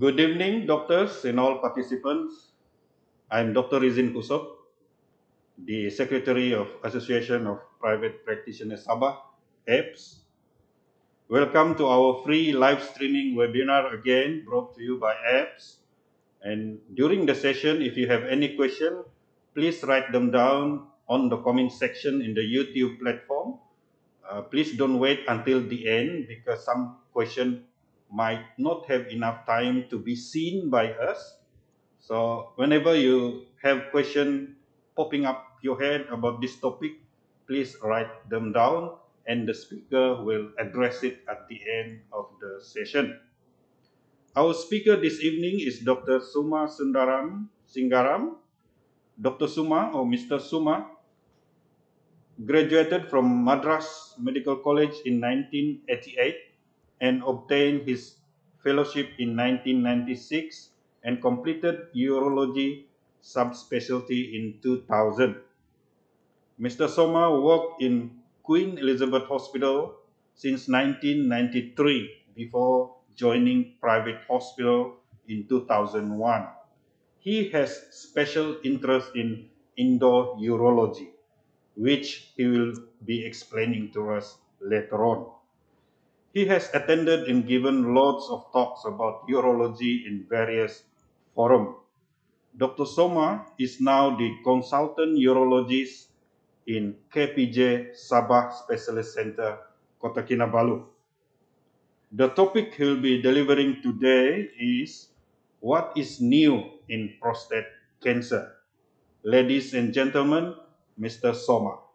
Good evening, doctors and all participants. I'm Dr. Rizin Kusop, the Secretary of Association of Private Practitioners Sabah, APPS. Welcome to our free live streaming webinar again brought to you by APPS. And during the session, if you have any question, please write them down on the comment section in the YouTube platform. Uh, please don't wait until the end because some question might not have enough time to be seen by us. So whenever you have question popping up your head about this topic, please write them down and the speaker will address it at the end of the session. Our speaker this evening is Dr. Somasundaram Singaram. Dr. Suma or Mr. Suma graduated from Madras Medical College in 1988 and obtained his fellowship in 1996 and completed urology subspecialty in 2000. Mr. Soma worked in Queen Elizabeth Hospital since 1993 before joining private hospital in 2001. He has special interest in endourology, which he will be explaining to us later on. He has attended and given lots of talks about urology in various forums. Dr. Soma is now the consultant urologist in KPJ Sabah Specialist Center, Kota Kinabalu. The topic he'll be delivering today is What is new in prostate cancer? Ladies and gentlemen, Mr. Soma.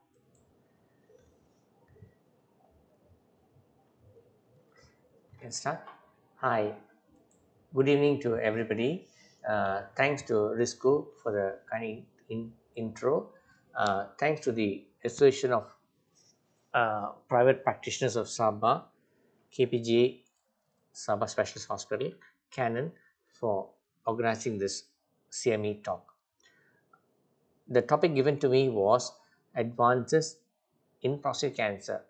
Can start. Hi, good evening to everybody. Uh, thanks to Risco for the kind in, intro. Uh, thanks to the Association of uh, Private Practitioners of Sabah, KPJ Sabah Specialist Hospital, Canon, for organizing this CME talk the topic given to me was advances in prostate cancer.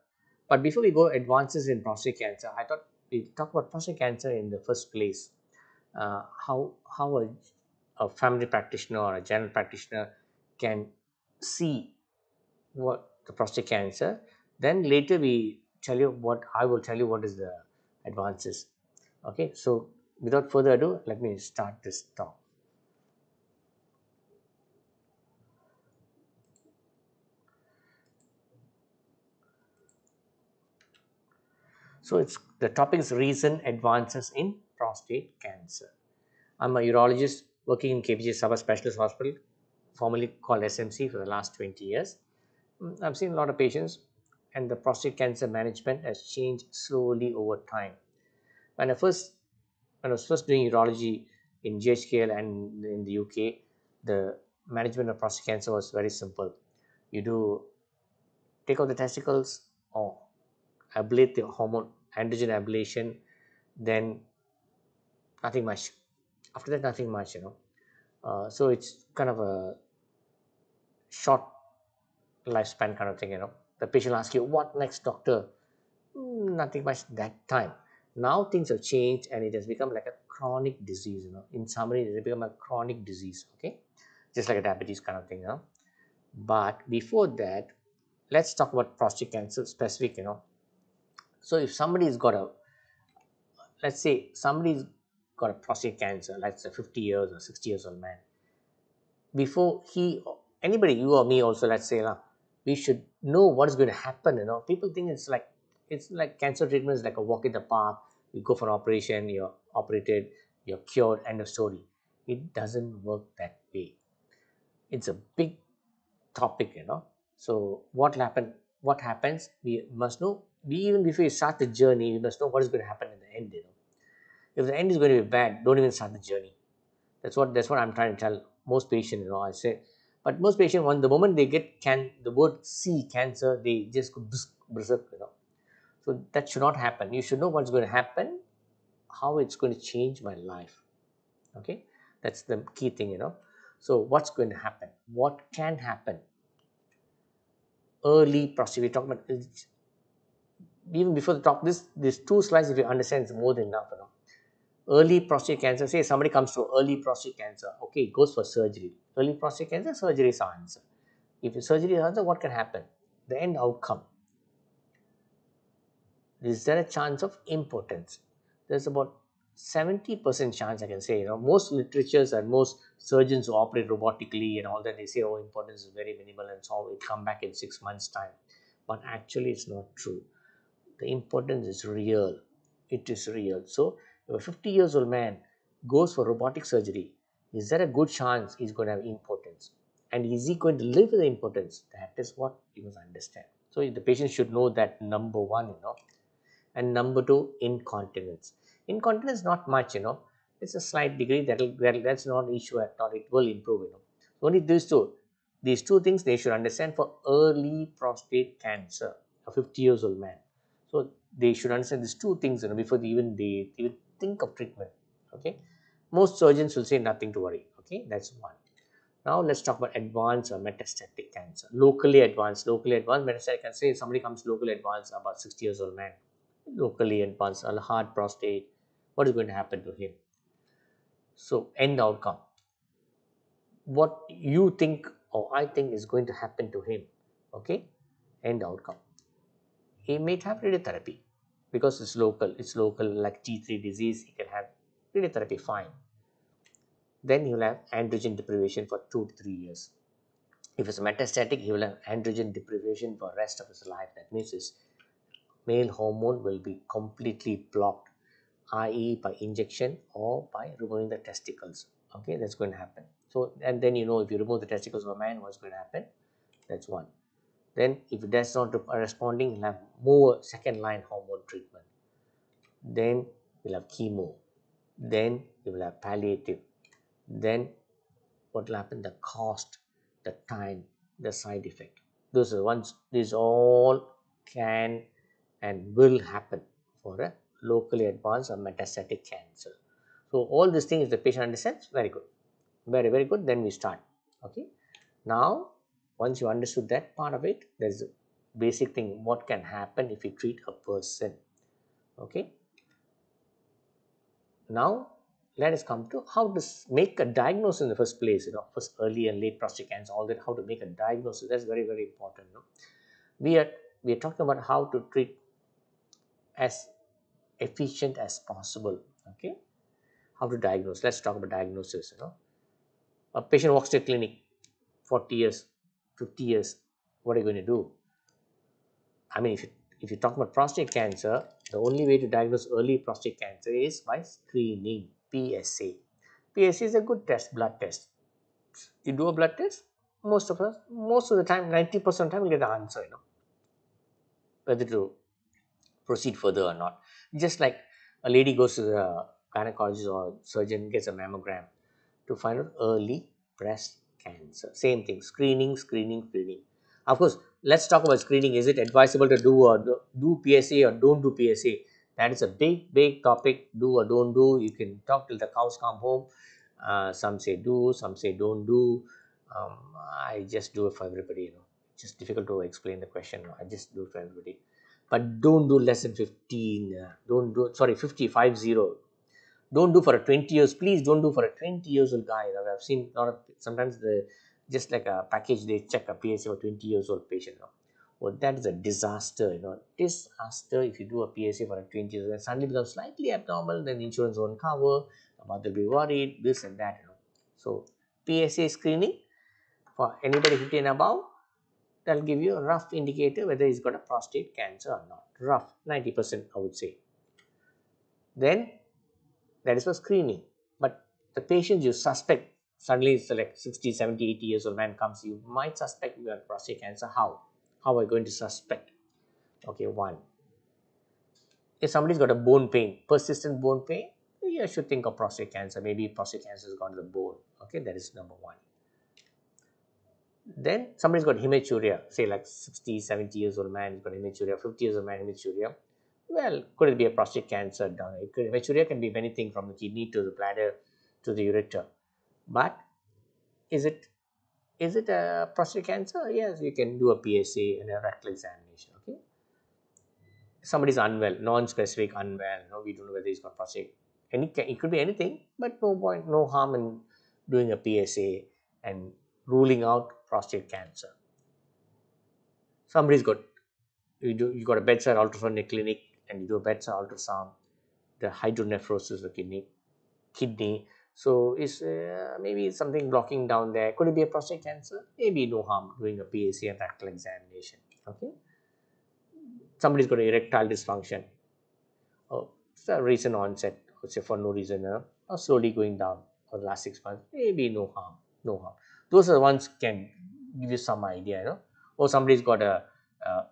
But before we go advances in prostate cancer, I thought we talk about prostate cancer in the first place. Uh, how how a, a family practitioner or a general practitioner can see what the prostate cancer. Then later we tell you what I will tell you what is the advances. Okay, so without further ado, let me start this talk. So it's the topic is recent advances in prostate cancer. I'm a urologist working in KPJ Sabah Specialist Hospital, formerly called SMC for the last 20 years. Mm, I've seen a lot of patients and the prostate cancer management has changed slowly over time. When I first when I was first doing urology in GHKL and in the UK, the management of prostate cancer was very simple. You do take out the testicles or ablate the hormone androgen ablation then nothing much. After that nothing much you know. Uh, so it's kind of a short lifespan kind of thing you know. The patient will ask you what next doctor? Mm, nothing much that time. Now things have changed and it has become like a chronic disease you know. In summary it has become a chronic disease okay? Just like a diabetes kind of thing you know. But before that let's talk about prostate cancer specific you know so if somebody's got a, let's say somebody's got a prostate cancer, let's say 50 years or 60 years old man, before he, anybody, you or me also, let's say, lah, we should know what is going to happen. You know, people think it's like it's like cancer treatment is like a walk in the park. You go for an operation, you're operated, you're cured, end of story. It doesn't work that way. It's a big topic, you know. So what happen? What happens? We must know we even before you start the journey, you must know what is going to happen in the end. You know, if the end is going to be bad, don't even start the journey. That's what that's what I'm trying to tell most patients. You know, I say, but most patients, when the moment they get can the word see cancer, they just go berserk. You know, so that should not happen. You should know what's going to happen, how it's going to change my life. Okay, that's the key thing. You know, so what's going to happen? What can happen? Early prostate. We talk about even before the talk, this these two slides, if you understand, is more than enough. You know, early prostate cancer, say somebody comes to early prostate cancer, okay, goes for surgery. Early prostate cancer, surgery is answer. If the surgery is answer, what can happen? The end outcome. Is there a chance of impotence? There's about 70% chance I can say, you know, most literatures and most surgeons who operate robotically and all that, they say, oh, impotence is very minimal and so it come back in six months time. But actually it's not true. The impotence is real. It is real. So if a 50 years old man goes for robotic surgery, is there a good chance he's going to have impotence? And is he going to live with the impotence? That is what you must understand. So the patient should know that number one, you know. And number two, incontinence Incontinence not much, you know. It's a slight degree that'll that, that's not an issue at all. It will improve, you know. Only these two. These two things they should understand for early prostate cancer, a 50 years old man. So they should understand these two things, you know, before they even they even think of treatment. Okay. Most surgeons will say nothing to worry. Okay, that's one. Now let's talk about advanced or metastatic cancer. Locally advanced, locally advanced metastatic cancer. If somebody comes locally advanced, about 60 years old man, locally advanced, hard prostate, what is going to happen to him so end outcome what you think or i think is going to happen to him okay end outcome he may have radiotherapy because it's local it's local like t3 disease he can have radiotherapy fine then he will have androgen deprivation for two to three years if it's metastatic he will have androgen deprivation for rest of his life that means his male hormone will be completely blocked i.e. by injection or by removing the testicles. Okay, that's going to happen. So, and then you know if you remove the testicles of a man, what's going to happen? That's one. Then if it does not responding, you'll have more second line hormone treatment. Then you'll have chemo. Then you will have palliative. Then what will happen? The cost, the time, the side effect. Those are ones, these all can and will happen for a locally advanced or metastatic cancer. So all these things the patient understands, very good. Very, very good. Then we start. Okay. Now, once you understood that part of it, there is a basic thing what can happen if you treat a person. Okay. Now, let us come to how to make a diagnosis in the first place, you know, first early and late prostate cancer, all that, how to make a diagnosis. That's very, very important. Know? We are we are talking about how to treat as efficient as possible okay how to diagnose let's talk about diagnosis you know a patient walks to a clinic 40 years 50 years what are you going to do? I mean if you if you talk about prostate cancer the only way to diagnose early prostate cancer is by screening psa psa is a good test blood test. You do a blood test most of us most of the time 90 percent of the time you get the answer you know whether to proceed further or not. Just like a lady goes to the gynecologist or surgeon gets a mammogram to find out early breast cancer. Same thing, screening, screening, screening. Of course, let's talk about screening. Is it advisable to do or do PSA or don't do PSA? That is a big, big topic. Do or don't do. You can talk till the cows come home. Uh, some say do, some say don't do. Um, I just do it for everybody. You know, just difficult to explain the question. I just do it for everybody but don't do less than 15 uh, don't do sorry 50 5 0 don't do for a 20 years please don't do for a 20 years old guy i've seen a lot of sometimes the just like a package they check a psa for 20 years old patient you know. well that is a disaster you know disaster if you do a psa for a 20 years and suddenly becomes slightly abnormal then the insurance won't cover the mother will be worried this and that you know so psa screening for anybody 15 and above that'll give you a rough indicator whether he's got a prostate cancer or not. Rough, 90% I would say. Then that is for screening. But the patient you suspect, suddenly it's like 60, 70, 80 years old man comes, you might suspect you have prostate cancer. How? How are you going to suspect? Okay, one. If somebody's got a bone pain, persistent bone pain, you should think of prostate cancer. Maybe prostate cancer has gone to the bone. Okay, that is number one then somebody's got hematuria, say like 60, 70 years old man, got hematuria, 50 years old man, hematuria. Well, could it be a prostate cancer? It could, hematuria can be anything from the kidney to the bladder to the ureter. But is it is it a prostate cancer? Yes, you can do a PSA and a rectal examination. Okay. Somebody's unwell, non-specific unwell. No, we don't know whether he's got prostate Any, it could be anything, but no point, no harm in doing a PSA and ruling out prostate cancer. Somebody's got you do you got a bedside ultrasound in a clinic and you do a bedside ultrasound, the hydronephrosis of the kidney, kidney. So it's uh, maybe something blocking down there. Could it be a prostate cancer? Maybe no harm doing a PSA and rectal examination. Okay. Somebody's got erectile dysfunction. Oh, it's a recent onset, say for no reason, uh, or slowly going down for the last six months. Maybe no harm, no harm. Those are the ones can give you some idea, you know. Or somebody's got a uh,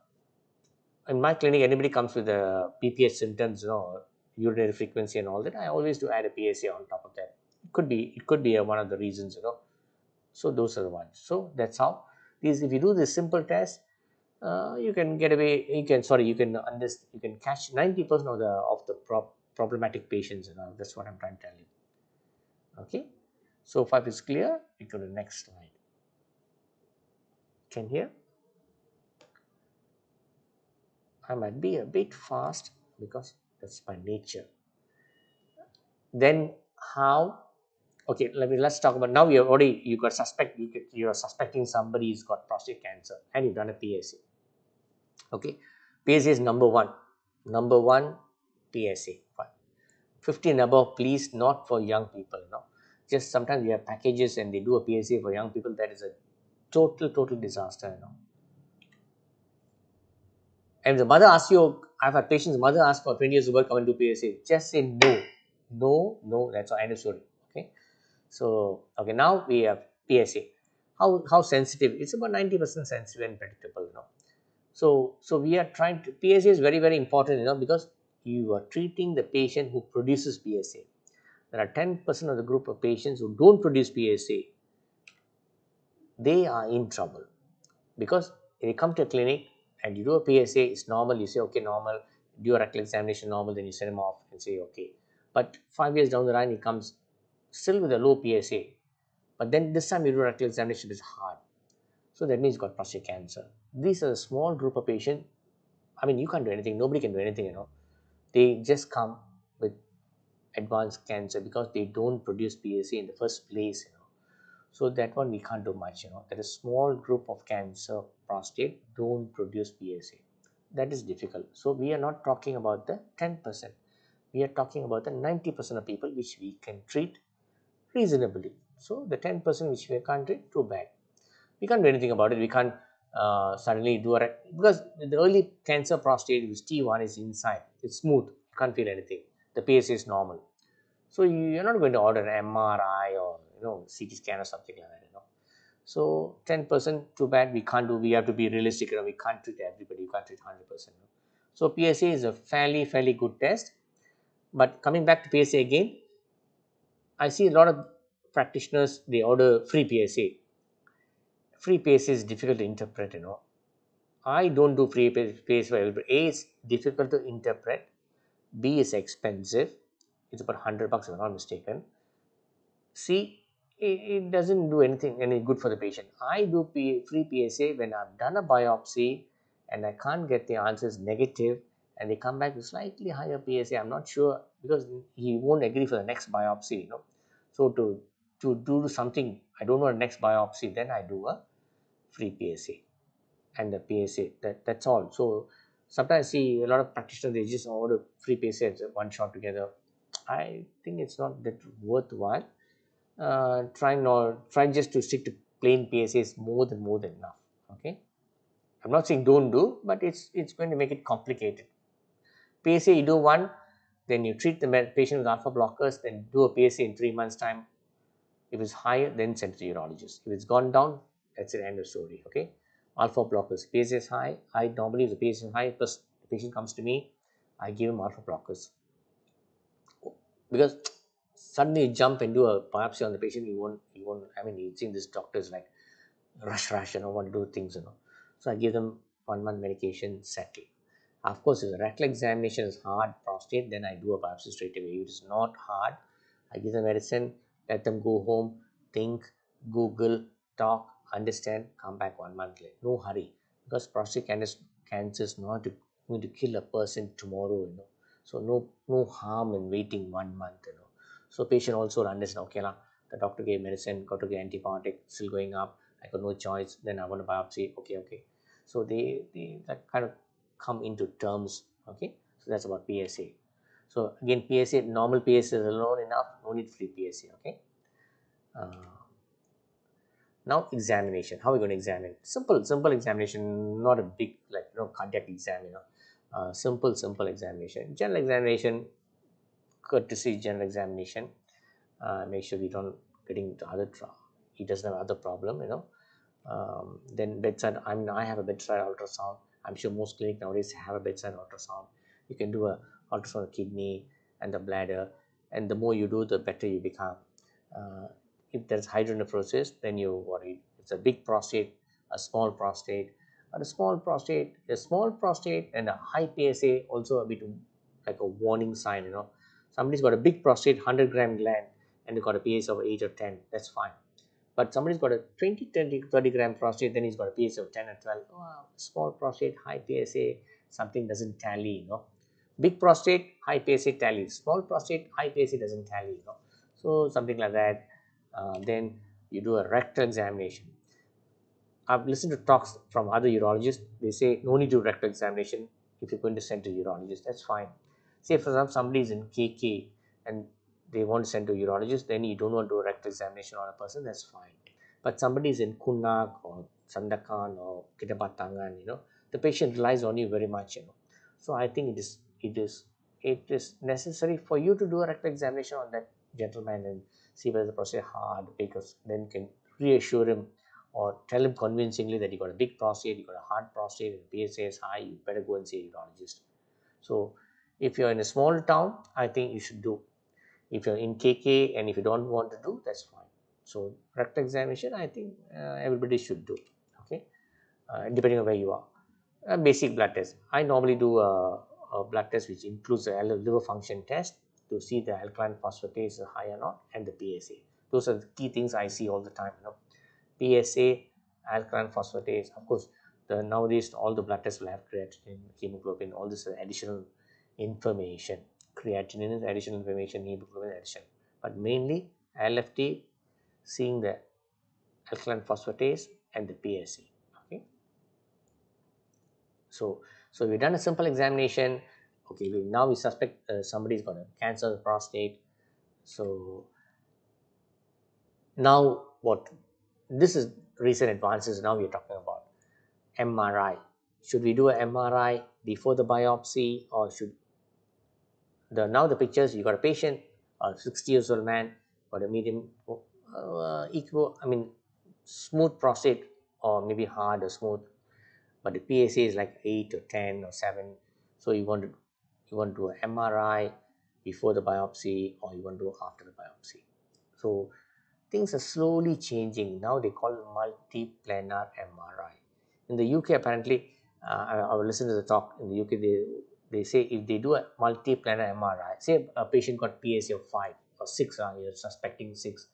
in my clinic, anybody comes with a BPH symptoms, you know, urinary frequency and all that, I always do add a PSA on top of that. It could be, it could be a, one of the reasons, you know. So those are the ones. So that's how these. If you do this simple test, uh, you can get away. You can sorry, you can understand. You can catch ninety percent of the of the problematic patients. You know, that's what I'm trying to tell you. Okay. So if it's clear, we go to the next slide. Can hear? I might be a bit fast because that's my nature. Then how? Okay, let me let's talk about now. You already you got suspect you get, you are suspecting somebody's got prostate cancer and you've done a PSA. Okay, PSA is number one. Number one PSA. Fine. 50 and above, please, not for young people. No, just sometimes we have packages and they do a PSA for young people. That is a total total disaster. You know and the mother asks you, I've had patients, mother asks for 20 years of work, come and do PSA. Just say no. No, no, that's all. End of story. Okay. So, okay, now we have PSA. How, how sensitive? It's about 90% sensitive and predictable, you know. So, so we are trying to, PSA is very, very important, you know, because you are treating the patient who produces PSA. There are 10% of the group of patients who don't produce PSA. They are in trouble because they come to a clinic, and you do a PSA, it's normal, you say, okay, normal, do a rectal examination normal, then you send him off and say, okay. But five years down the line, he comes still with a low PSA. But then this time you do a rectal examination, it's hard. So that means he's got prostate cancer. These are a small group of patients. I mean, you can't do anything. Nobody can do anything, you know. They just come with advanced cancer because they don't produce PSA in the first place, you know. So that one we can't do much, you know. That a small group of cancer prostate don't produce PSA. That is difficult. So we are not talking about the 10%. We are talking about the 90% of people which we can treat reasonably. So the 10% which we can't treat, too bad. We can't do anything about it. We can't uh, suddenly do a because the early cancer prostate which T1 is inside. It's smooth. You can't feel anything. The PSA is normal. So you're not going to order an MRI or you know CT scan or something like that. You know. So 10% too bad we can't do. We have to be realistic. You know, we can't treat everybody. You can't treat 100%. So PSA is a fairly fairly good test. But coming back to PSA again, I see a lot of practitioners they order free PSA. Free PSA is difficult to interpret. You know, I don't do free PSA for everybody. A is difficult to interpret. B is expensive. It's about 100 bucks if I'm not mistaken. C it, it doesn't do anything any good for the patient. I do P, free PSA when I've done a biopsy and I can't get the answers negative and they come back with slightly higher PSA. I'm not sure because he won't agree for the next biopsy, you know. So to to do something, I don't want next biopsy, then I do a free PSA and the PSA. That that's all. So sometimes I see a lot of practitioners they just order free PSA one shot together. I think it's not that worthwhile uh, try not try just to stick to plain PSA is more than more than enough. Okay, I'm not saying don't do, but it's it's going to make it complicated. PSA you do one, then you treat the patient with alpha blockers, then do a PSA in three months time. If it's higher, then send to the urologist. If it's gone down, that's the end of story. Okay, alpha blockers. PSA is high. I normally if the PSA is high, plus the patient comes to me, I give him alpha blockers because suddenly jump and do a biopsy on the patient, you won't, you won't, I mean, you've seen this doctors like rush, rush, you know, want to do things, you know. So I give them one month medication, settle. Of course, if the rectal examination is hard, prostate, then I do a biopsy straight away. If it is not hard, I give them medicine, let them go home, think, Google, talk, understand, come back one month later. No hurry. Because prostate cancer is not going to kill a person tomorrow, you know. So no no harm in waiting one month, you know. So patient also understand, okay, lah, the doctor gave medicine, got to get antibiotic, still going up. I got no choice. Then I want a biopsy. Okay, okay. So they they that kind of come into terms. Okay, so that's about PSA. So again, PSA normal PSA is alone enough. No need free PSA. Okay. Uh, now examination. How are we going to examine? Simple, simple examination. Not a big like you know cardiac exam. You know, uh, simple, simple examination. General examination, courtesy general examination. Uh, make sure we don't getting into other he doesn't have other problem. You know. Um, then bedside. I mean, I have a bedside ultrasound. I'm sure most clinic nowadays have a bedside ultrasound. You can do a ultrasound of kidney and the bladder, and the more you do, the better you become. Uh, if there's hydronephrosis, then you worry. It's a big prostate, a small prostate, or a small prostate, a small prostate and a high PSA also a bit like a warning sign, you know. Somebody's got a big prostate, 100 gram gland, and they got a PSA of 8 or 10, that's fine. But somebody's got a 20, 30, 30 gram prostate, then he's got a PSA of 10 or 12. Oh, small prostate, high PSA, something doesn't tally, you know. Big prostate, high PSA tallies. Small prostate, high PSA doesn't tally, you know. So something like that uh, then you do a rectal examination. I've listened to talks from other urologists. They say no need to do rectal examination if you're going to send to urologist. That's fine. Say for example somebody is in KK and they want to send to urologist, then you don't want to do a rectal examination on a person. That's fine. But somebody is in Kunak or Sandakan or Kinabatangan, you know, the patient relies on you very much, you know. So I think it is it is it is necessary for you to do a rectal examination on that gentleman and see whether the prostate hard because then can reassure him or tell him convincingly that you got a big prostate, you got a hard prostate, and PSA is high, you better go and see a urologist. So, if you're in a small town, I think you should do. If you're in KK and if you don't want to do, that's fine. So, rectal examination, I think uh, everybody should do. Okay, uh, depending on where you are. A basic blood test. I normally do a, a blood test which includes a liver function test to see the alkaline phosphatase is high or not and the PSA. Those are the key things I see all the time. You know, PSA, alkaline phosphatase. Of course, the nowadays all the blood tests will have creatinine, hemoglobin. All this is additional information. Creatinine is additional information, hemoglobin addition. But mainly LFT, seeing the alkaline phosphatase and the PSA. Okay. So, so we've done a simple examination okay we, now we suspect uh, somebody's got a cancer of the prostate so now what this is recent advances now we're talking about mri should we do an mri before the biopsy or should the now the pictures you got a patient a 60 years old man got a medium uh, equal i mean smooth prostate or maybe hard or smooth but the psa is like 8 or 10 or 7 so you want to you want to do an MRI before the biopsy or you want to do after the biopsy. So things are slowly changing. Now they call multi-planar MRI. In the UK, apparently, uh, I, I will listen to the talk in the UK. They they say if they do a multi-planar MRI, say a patient got PSA of five or six, uh, you're suspecting six,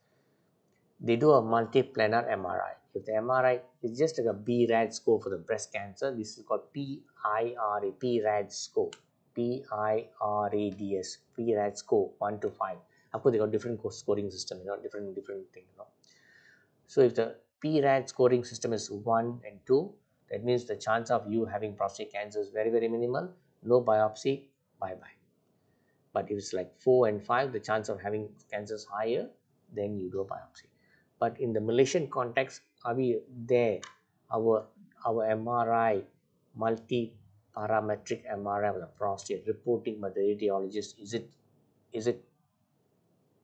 they do a multi-planar MRI. If the MRI is just like a BRAD score for the breast cancer, this is called PIRA, PRAD score. P-I-R-A-D-S, PRAD score 1 to 5. Of course, they got different scoring system, you know, different different thing, you know. So if the PRAD scoring system is 1 and 2, that means the chance of you having prostate cancer is very, very minimal. No biopsy, bye-bye. But if it's like 4 and 5, the chance of having cancer is higher, then you do biopsy. But in the Malaysian context, are we there? Our our MRI multi parametric MRI of the prostate reporting by the radiologist is it is it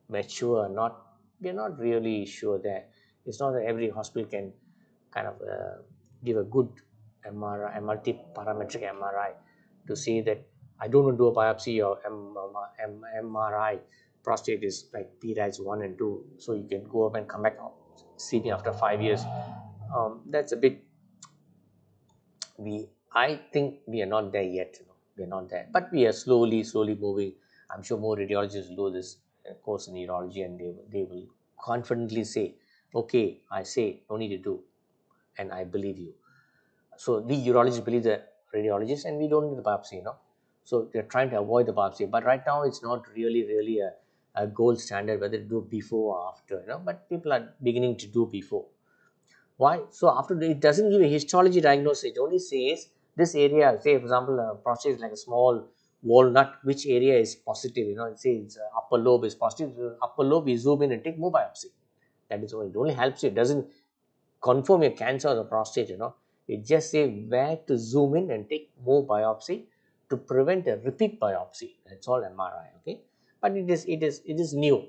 mature or not we're not really sure that it's not that every hospital can kind of uh, give a good MRI a multi-parametric MRI to say that I don't want to do a biopsy or M- MRI prostate is like PRADS 1 and 2 so you can go up and come back see me after five years um, that's a bit we I think we are not there yet. You know, we are not there, but we are slowly, slowly moving. I'm sure more radiologists do this uh, course in urology, and they they will confidently say, "Okay, I say, no need to do," and I believe you. So the urologists believe the radiologist, and we don't need the biopsy. You know, So they're trying to avoid the biopsy. But right now, it's not really, really a, a gold standard whether to do before or after, you know. But people are beginning to do before. Why? So after it doesn't give a histology diagnosis. It only says this area. Say, for example, a prostate is like a small walnut. Which area is positive? You know, it says uh, upper lobe is positive. upper lobe, we zoom in and take more biopsy. That is all. It only helps you. It doesn't confirm your cancer or the prostate. You know, it just say where to zoom in and take more biopsy to prevent a repeat biopsy. That's all MRI. Okay, but it is it is it is new.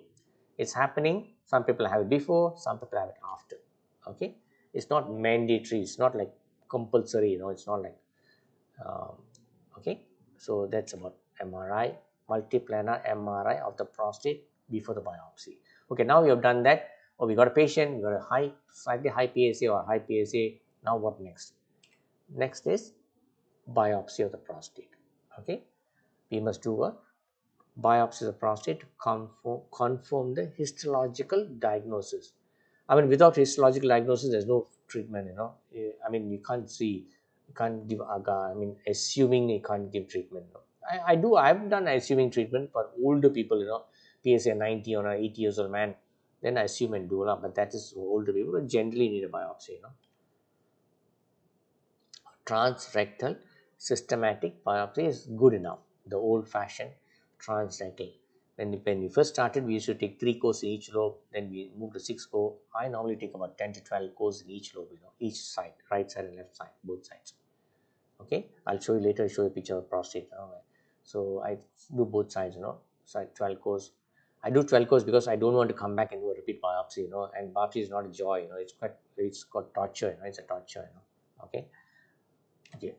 It's happening. Some people have it before. Some people have it after. Okay it's not mandatory it's not like compulsory you know it's not like um, okay so that's about mri multiplanar mri of the prostate before the biopsy okay now we have done that oh we got a patient we got a high slightly high psa or high psa now what next next is biopsy of the prostate okay we must do a biopsy of the prostate to confirm, confirm the histological diagnosis I mean, without histological diagnosis, there's no treatment, you know. Eh, I mean, you can't see, you can't give AGA. I mean, assuming you can't give treatment. I, I do, I've done assuming treatment for older people, you know, PSA 90 or 80 years old man. Then I assume and do but that is older people generally need a biopsy, you know. Transrectal systematic biopsy is good enough. The old fashioned transrectal when, when we first started, we used to take three cores in each lobe. Then we moved to six core. I normally take about 10 to 12 cores in each lobe, you know, each side, right side and left side, both sides. Okay, I'll show you later, I'll show you a picture of prostate. So I do both sides, you know, side 12 cores. I do 12 cores because I don't want to come back and do a repeat biopsy, you know, and biopsy is not a joy, you know, it's quite, it's got torture, you know, it's a torture, you know, okay. Okay,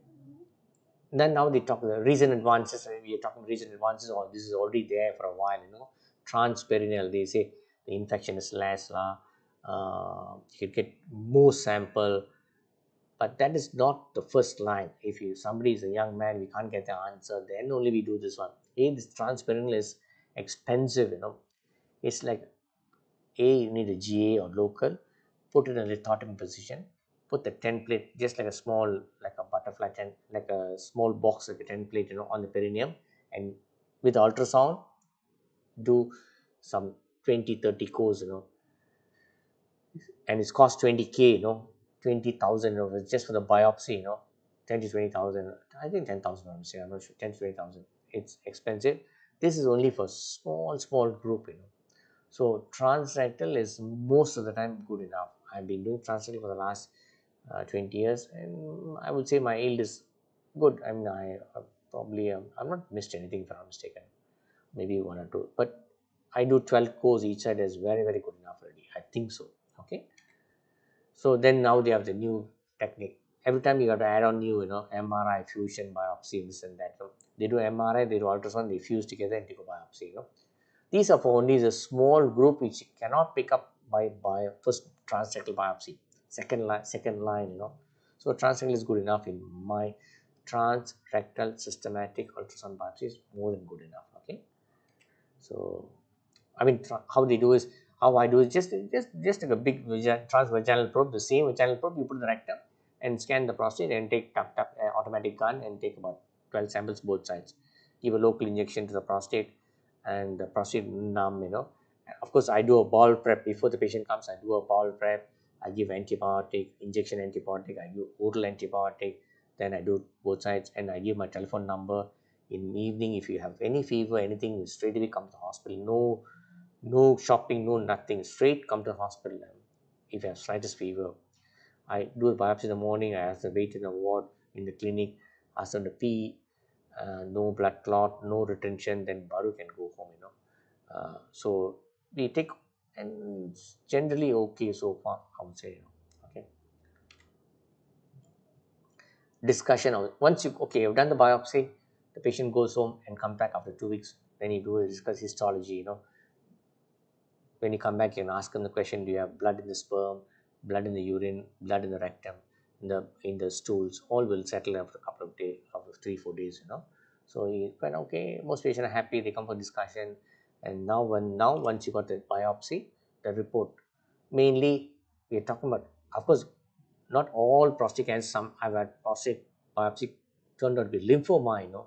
then now they talk the recent advances we are talking recent advances or this is already there for a while you know. Transperineal they say the infection is less uh, uh, you get more sample. But that is not the first line. If you somebody is a young man we can't get the answer then only we do this one. A this is expensive you know. It's like a you need a ga or local put it in a lithotomy position put the template just like a small like a butterfly tent like a small box like a template you know on the perineum. And with ultrasound do some 20 30 cores you know. And it's cost 20k you know 20000 you know just for the biopsy you know 10 to 20000 i think 10000 i'm saying i'm not sure 10 to 20000 it's expensive. This is only for small small group you know. So transrectal is most of the time good enough. I've been doing transrectal for the last uh, 20 years and i would say my yield is good. I mean i uh, probably um, i'm not missed anything if i'm mistaken. Maybe one or two but i do 12 cores each side is very very good enough already. I think so okay? So then now they have the new technique. Every time you got to add on new you know mri fusion biopsy this and that they do mri they do ultrasound they fuse together and take a biopsy you know. These are for only the small group which cannot pick up by by first transrectal biopsy second line second line you know. So transrectal is good enough in my transrectal systematic ultrasound biopsy is more than good enough okay? So i mean how they do is how i do is just just just like a big transvaginal probe the same vaginal probe you put in the rectum and scan the prostate and take tap tap uh, automatic gun and take about 12 samples both sides. Give a local injection to the prostate and the prostate numb you know. Of course i do a bowel prep before the patient comes i do a bowel prep I give antibiotic, injection antibiotic, I give oral antibiotic, then I do both sides and I give my telephone number. In evening, if you have any fever, anything, straight away come to the hospital. No, no shopping, no nothing. Straight come to the hospital. If you have slightest fever, I do a biopsy in the morning. I ask the wait in the ward in the clinic, ask them to pee, uh, no blood clot, no retention. Then Baru can go home. You know, uh, so we take and it's generally okay so far I would say okay. Discussion of once you okay you've done the biopsy the patient goes home and come back after two weeks. Then you do a discuss histology you know. When you come back you ask them the question do you have blood in the sperm blood in the urine blood in the rectum in the in the stools? All will settle after a couple of days after three four days you know. So you kind okay most patients are happy they come for discussion and now when now once you got the biopsy the report mainly we are talking about of course not all prostate cancer some have had prostate biopsy turned out to be lymphoma you know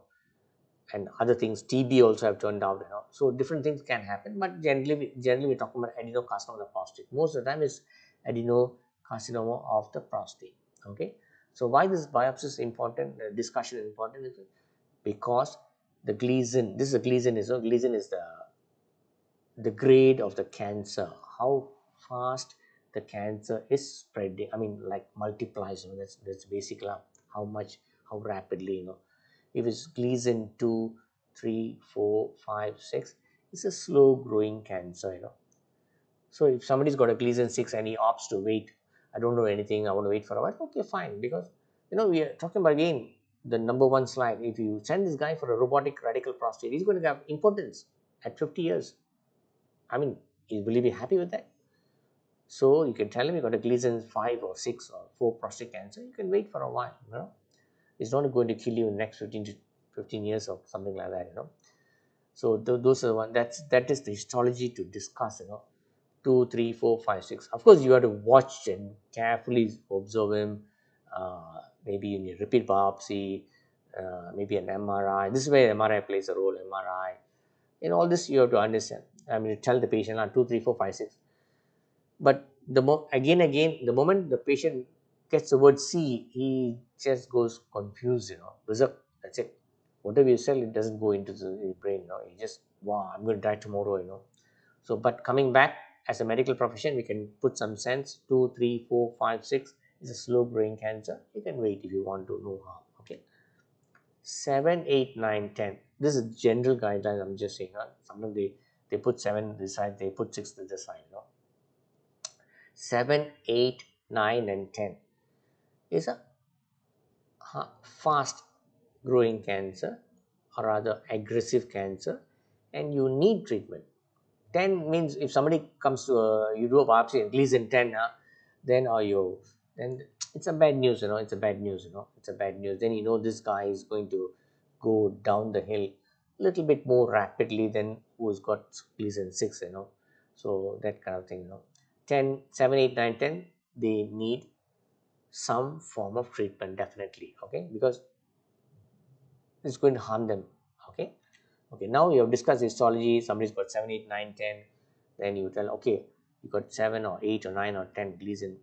and other things tb also have turned out you know. So different things can happen but generally generally we're talking about adenocarcinoma of the prostate. Most of the time is adenocarcinoma of the prostate okay? So why this biopsy is important the discussion is important because the Gleason, this is a Gleason is no Gleason is the the grade of the cancer, how fast the cancer is spreading. I mean, like multiplies. You know, that's that's basically how much, how rapidly. You know, if it's Gleason two, three, four, five, six, it's a slow growing cancer. You know, so if somebody's got a Gleason six and he opts to wait, I don't know anything. I want to wait for a while. Okay, fine, because you know we are talking about again the number one slide, if you send this guy for a robotic radical prostate, he's going to have impotence at 50 years. I mean, will he be happy with that? So you can tell him you got a Gleason 5 or 6 or 4 prostate cancer, you can wait for a while, you know. It's not going to kill you in the next 15 to 15 years or something like that, you know. So th those are the one that's that is the histology to discuss, you know. Two, three, four, five, six. Of course, you have to watch and carefully observe him, uh, maybe you need repeat biopsy, uh, maybe an MRI. This is where MRI plays a role, MRI. In all this, you have to understand. I mean, you tell the patient, ah, 2, 3, 4, 5, 6. But the mo- again, again, the moment the patient gets the word C, he just goes confused, you know. That's it. Whatever you sell, it doesn't go into the brain, you know. You just, wow, I'm going to die tomorrow, you know. So, but coming back as a medical profession, we can put some sense 2, 3, 4, 5, 6 is a slow brain cancer. You can wait if you want to, no harm. Okay. 7, 8, 9, 10. This is general guidelines. I'm just saying. Huh? Sometimes they, they put 7 this side, they put 6 to this side. No? 7, 8, 9, and 10 is a fast growing cancer or rather aggressive cancer and you need treatment. 10 means if somebody comes to a, you do a biopsy and Gleason 10, huh, then are you then it's a bad news you know it's a bad news you know it's a bad news then you know this guy is going to go down the hill a little bit more rapidly than who's got Gleason 6 you know so that kind of thing you know 10 7 8 9 10 they need some form of treatment definitely okay because it's going to harm them okay okay now you have discussed histology somebody's got 7 8 9 10 then you tell okay you got 7 or 8 or 9 or 10 Gleason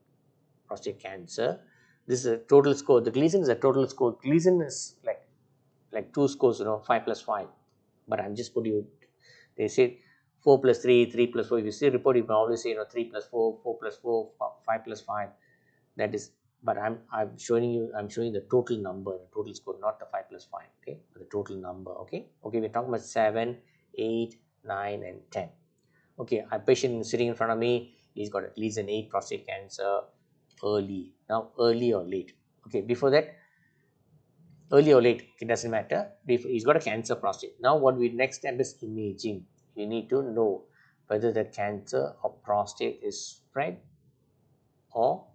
prostate cancer. This is a total score. The Gleason is a total score. Gleason is like like two scores, you know, five plus five. But I'm just putting you. They say four plus three, three plus four. If you see report, you can always say you know three plus four, four plus four, five plus five. That is. But I'm I'm showing you I'm showing the total number, the total score, not the five plus five. Okay, the total number. Okay. Okay, we're talking about seven, eight, nine, and ten. Okay, a patient sitting in front of me. He's got at least an eight prostate cancer early now early or late okay before that early or late it doesn't matter. Before he's got a cancer prostate now what we next step is imaging. You need to know whether the cancer of prostate is spread or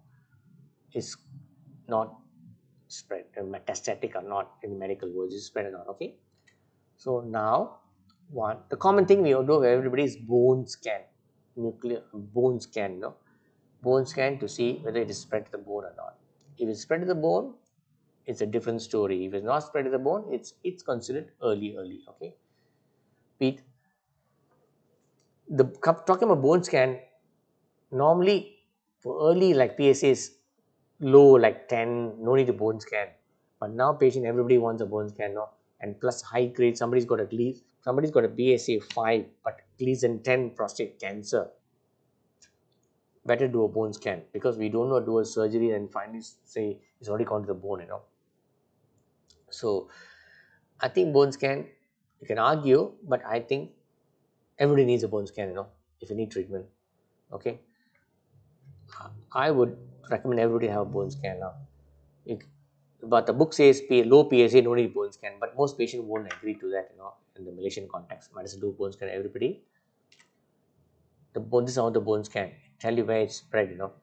is not spread uh, metastatic or not in medical words is spread or not okay? So now one the common thing we do everybody is bone scan nuclear bone scan no? Bone scan to see whether it is spread to the bone or not. If it's spread to the bone, it's a different story. If it's not spread to the bone, it's it's considered early, early. Okay. Pete, the talking about bone scan, normally for early like PSA is low, like 10, no need to bone scan. But now patient, everybody wants a bone scan now. And plus high grade, somebody's got a somebody's got a PSA 5, but Gleason 10 prostate cancer better do a bone scan because we don't know do a surgery and finally say it's already gone to the bone you know so i think bone scan you can argue but i think everybody needs a bone scan you know if you need treatment okay? I would recommend everybody have a bone scan now. But the book says P, low PSA no need bone scan but most patients won't agree to that you know in the Malaysian context. Might as well do bone scan everybody. The bone this is how the bone scan tell you where it's spread you know.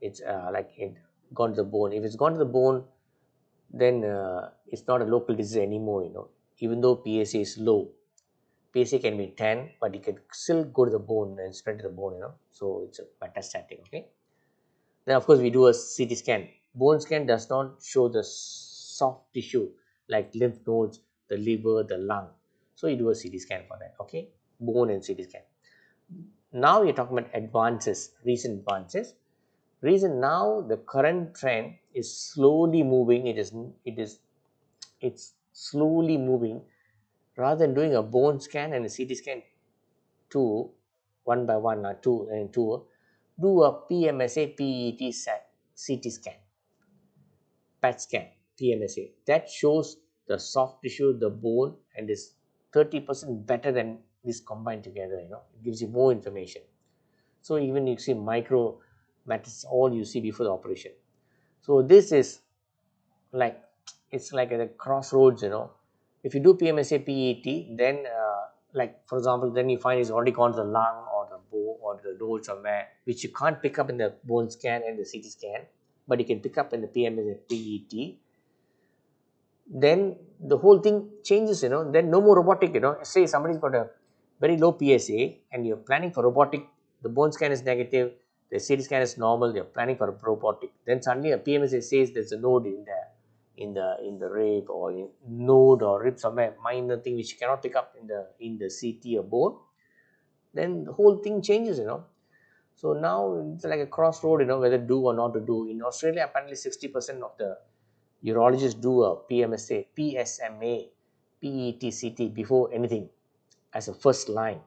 It's uh, like it gone to the bone. If it's gone to the bone then uh, it's not a local disease anymore you know even though psa is low psa can be 10 but it can still go to the bone and spread to the bone you know so it's a metastatic okay then of course we do a ct scan bone scan does not show the soft tissue like lymph nodes the liver, the lung. So you do a CT scan for that, okay? Bone and CT scan. Now we are talking about advances, recent advances. Reason now the current trend is slowly moving. It is it is it's slowly moving. Rather than doing a bone scan and a CT scan, two one by one uh, or two and uh, two, uh, do a PMSA PET CT scan, PET scan, PMSA. That shows the soft tissue, the bone, and is 30% better than this combined together. You know, it gives you more information. So even you see micro matters all you see before the operation. So this is like it's like at a crossroads. You know, if you do PMSA PET, then uh, like for example, then you find it's already gone to the lung or the bone or the node somewhere, which you can't pick up in the bone scan and the CT scan, but you can pick up in the PMSA PET then the whole thing changes you know then no more robotic you know say somebody's got a very low psa and you're planning for robotic the bone scan is negative the ct scan is normal you're planning for a robotic then suddenly a pmsa says there's a node in there in the in the rib or in node or rib somewhere minor thing which you cannot pick up in the in the ct or bone. Then the whole thing changes you know. So now it's like a crossroad you know whether do or not to do. In australia apparently 60 percent of the urologists do a PMSA, PSMA, PETCT before anything as a first line.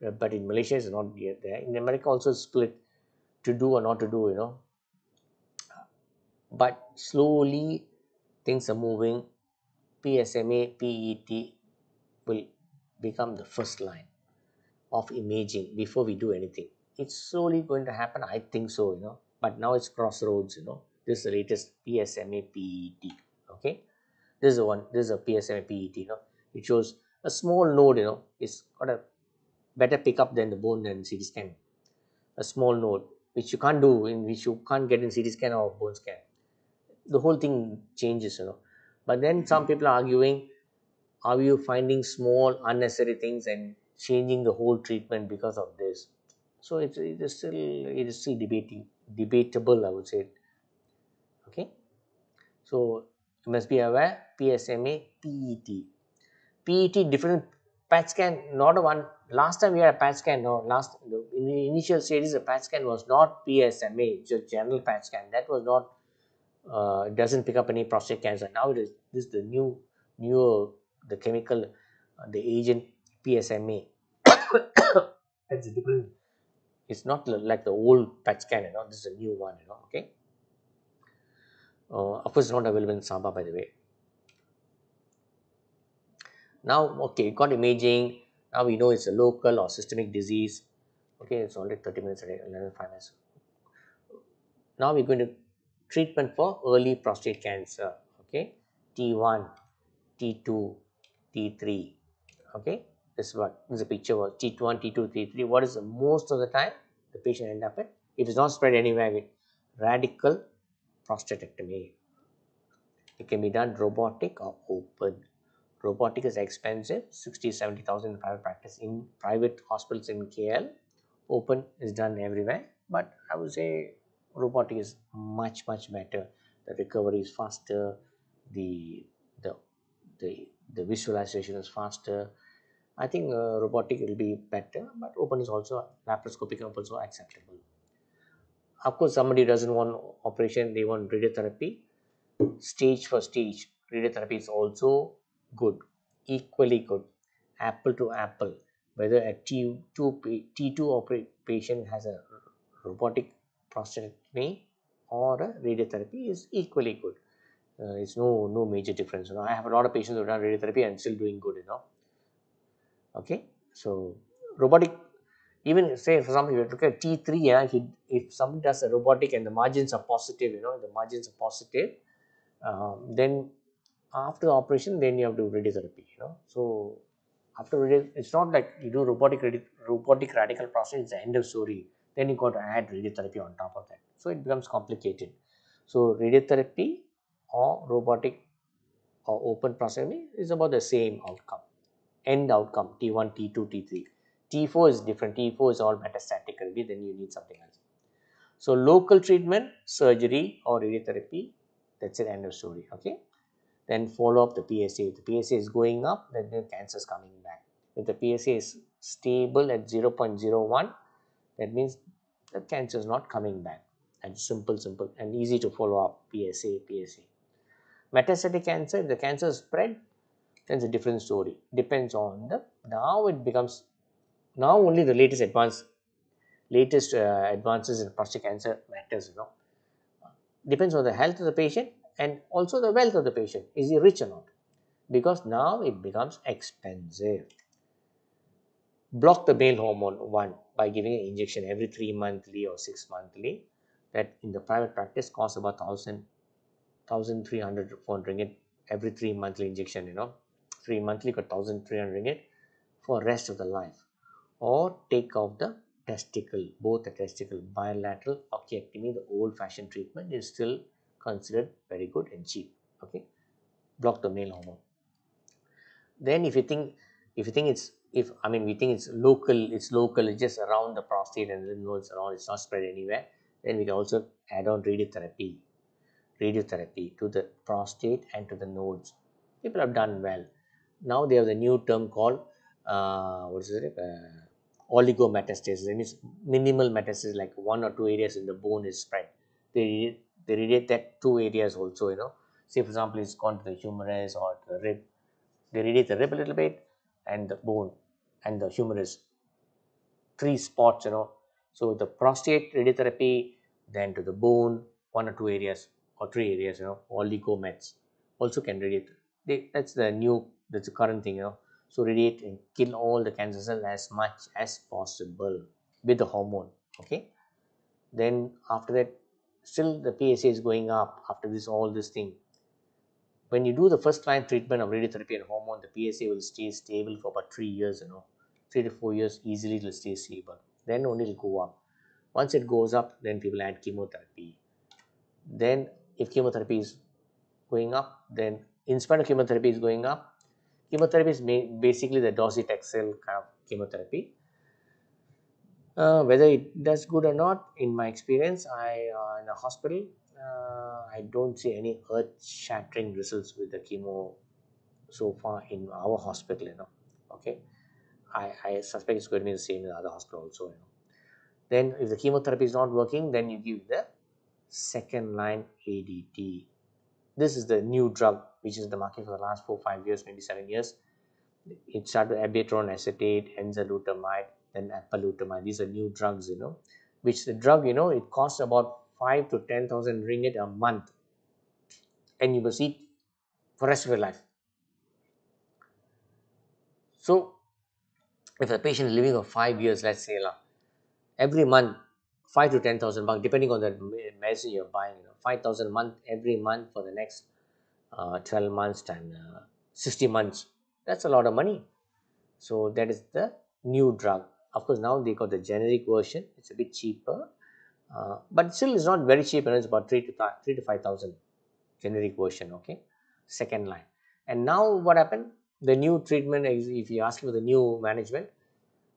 But in Malaysia, it's not yet there. In America, also split to do or not to do, you know. But slowly, things are moving. PSMA, PET will become the first line of imaging before we do anything. It's slowly going to happen. I think so, you know. But now it's crossroads, you know this is the latest PSMA PET. Okay, this is the one. This is a PSMA PET. You know, it shows a small node. You know, it's got a better pickup than the bone and CT scan. A small node which you can't do in which you can't get in CT scan or bone scan. The whole thing changes. You know, but then some mm-hmm. people are arguing, are you finding small unnecessary things and changing the whole treatment because of this? So it's it is still it is still debating debatable. I would say okay so you must be aware psma pet pet different PET scan not a one last time we had a PET scan no last in the initial stages the PET scan was not psma just general PET scan that was not uh, doesn't pick up any prostate cancer now it is this is the new newer the chemical uh, the agent psma that's different it's not like the old PET scan you know this is a new one you know okay uh, of course, not available in Sabah by the way. Now, okay, got imaging. Now we know it's a local or systemic disease. Okay, it's only 30 minutes a day, 11 5 minutes. Now we're going to treatment for early prostate cancer. Okay, T1, T2, T3. Okay, this is what this is a picture of T1, T2, T3. What is the most of the time the patient end up at? If it's not spread anywhere with radical prostatectomy. It can be done robotic or open. Robotic is expensive, 60 70,000 in private practice in private hospitals in KL. Open is done everywhere, but I would say robotic is much much better. The recovery is faster, the the the, the visualization is faster. I think uh, robotic will be better, but open is also laparoscopic also acceptable of course somebody doesn't want operation they want radiotherapy stage for stage radiotherapy is also good equally good apple to apple whether a T2 T2 patient has a robotic prostatectomy or a radiotherapy is equally good. Uh, it's no no major difference. You know, I have a lot of patients who done radiotherapy and still doing good. You know. Okay, so robotic even say for example if you look at T3 yeah if, if somebody does a robotic and the margins are positive you know the margins are positive um, then after the operation then you have to do radiotherapy you know so after radi- it's not like you do robotic robotic radical process it's the end of story then you got to add radiotherapy on top of that so it becomes complicated so radiotherapy or robotic or open process is about the same outcome end outcome t1 t2 t3 T4 is different. T4 is all metastatic already, then you need something else. So local treatment, surgery or radiotherapy, that's it, end of story. Okay. Then follow up the PSA. If the PSA is going up, then the cancer is coming back. If the PSA is stable at 0.01, that means the cancer is not coming back. And simple, simple, and easy to follow up PSA, PSA. Metastatic cancer, if the cancer is spread, then it's a different story. Depends on the now it becomes now only the latest advance latest uh, advances in prostate cancer matters. You know, depends on the health of the patient and also the wealth of the patient. Is he rich or not? Because now it becomes expensive. Block the male hormone one by giving an injection every three monthly or six monthly. That in the private practice costs about thousand, thousand three hundred, four hundred ringgit every three monthly injection. You know, three monthly got thousand three hundred ringgit for rest of the life, or take off the testicle, both the testicle, bilateral orchiectomy, the old-fashioned treatment is still considered very good and cheap. Okay, block the male hormone. Then, if you think, if you think it's, if I mean, we think it's local, it's local, it's just around the prostate and lymph nodes around, it's not spread anywhere. Then we can also add on radiotherapy, radiotherapy to the prostate and to the nodes. People have done well. Now they have the new term called uh, what is it? Uh, oligometastasis. That means minimal metastasis, like one or two areas in the bone is spread. They they radiate that two areas also. You know, say for example, it's gone to the humerus or the rib. They radiate the rib a little bit and the bone and the humerus. Three spots. You know, so the prostate radiotherapy, then to the bone, one or two areas or three areas. You know, oligomets also can radiate. They, that's the new. That's the current thing. You know so radiate and kill all the cancer cells as much as possible with the hormone. Okay. Then after that, still the PSA is going up after this all this thing. When you do the first line treatment of radiotherapy and hormone, the PSA will stay stable for about three years, you know, three to four years easily it will stay stable. Then only it will go up. Once it goes up, then people add chemotherapy. Then if chemotherapy is going up, then in spite of chemotherapy is going up, Chemotherapy is basically the docetaxel kind of chemotherapy. Uh, whether it does good or not, in my experience, I uh, in a hospital, uh, I don't see any earth-shattering results with the chemo so far in our hospital. You know, okay. I, I suspect it's going to be the same in the other hospital also. You know. Then, if the chemotherapy is not working, then you give the second line ADT. This is the new drug which is in the market for the last four, five years, maybe seven years. It started abiraterone acetate, enzalutamide, then apalutamide. These are new drugs, you know, which the drug, you know, it costs about five to ten thousand ringgit a month, and you must eat for rest of your life. So, if a patient is living for five years, let's say, la, every month, five to ten thousand bucks, depending on the medicine you're buying, you know, five thousand month every month for the next uh, 12 months and uh, 60 months that's a lot of money so that is the new drug of course now they got the generic version. It's a bit cheaper. Uh, but still it's not very cheap. And it's about 3 to 3 to 5000 generic version okay? Second line. And now what happened? The new treatment if you ask for the new management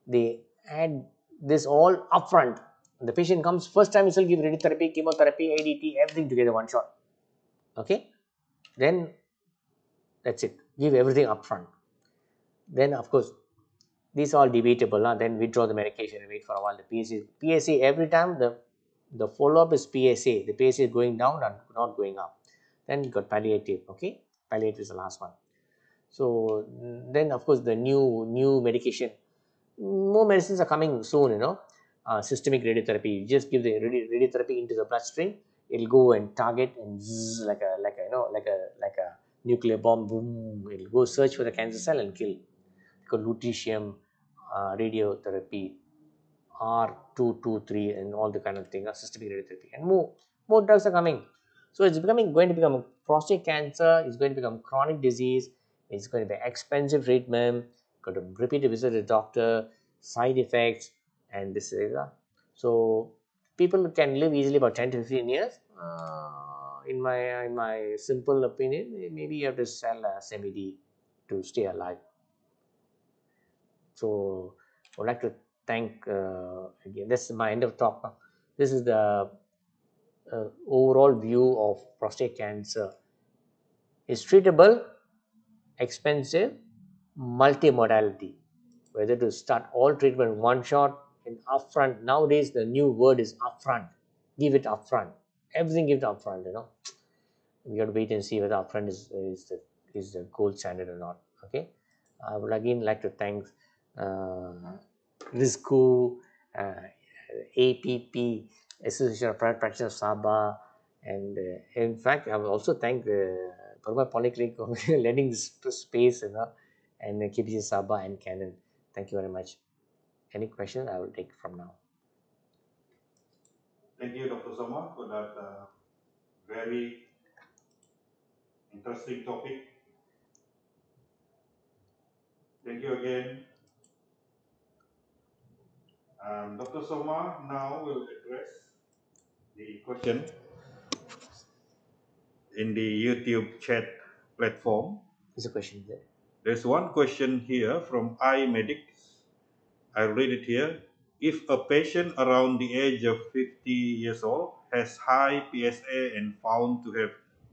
they add this all upfront. The patient comes first time itself give radiotherapy chemotherapy adt everything together one shot. Okay? Then that's it. Give everything upfront. Then of course these are all debatable huh? then withdraw the medication and wait for a while. The psa psa every time the the follow-up is psa the psa is going down and not going up. Then got palliative okay? Palliative is the last one. So then of course the new new medication. More medicines are coming soon you know? Uh, systemic radiotherapy. You just give the radiotherapy into the bloodstream. It'll go and target and zzz, like a like a you know like a like a nuclear bomb boom. It'll go search for the cancer cell and kill lutetium uh, radiotherapy r223 and all the kind of thing uh, systemic radiotherapy. And more more drugs are coming. So it's becoming going to become prostate cancer it's going to become chronic disease it's going to be expensive treatment got to repeat visit the doctor side effects and this is uh, so people can live easily about 10 to 15 years. Uh, in my in my simple opinion maybe you have to sell a semi D to stay alive so i would like to thank uh, again this is my end of talk this is the uh, overall view of prostate cancer It's treatable, expensive, multimodality. Whether to start all treatment one shot and upfront. Nowadays, the new word is upfront. Give it upfront. Everything give it upfront. You know, we have to wait and see whether upfront is is the is the gold standard or not. Okay. I would again like to thank RISCO, uh, APP, Association of Private Practitioners of Sabah, and uh, in fact, I will also thank uh, Perumal Polyclinic for lending this space, you know, and uh, KPJ Sabah and Canon. Thank you very much. Any question I will take from now. Thank you, Dr. Soma, for that uh, very interesting topic. Thank you again. Um, Dr. Soma now will address the question in the YouTube chat platform. There's a question there. There's one question here from iMedics. I'll read it here. If a patient around the age of 50 years old has high PSA and found to have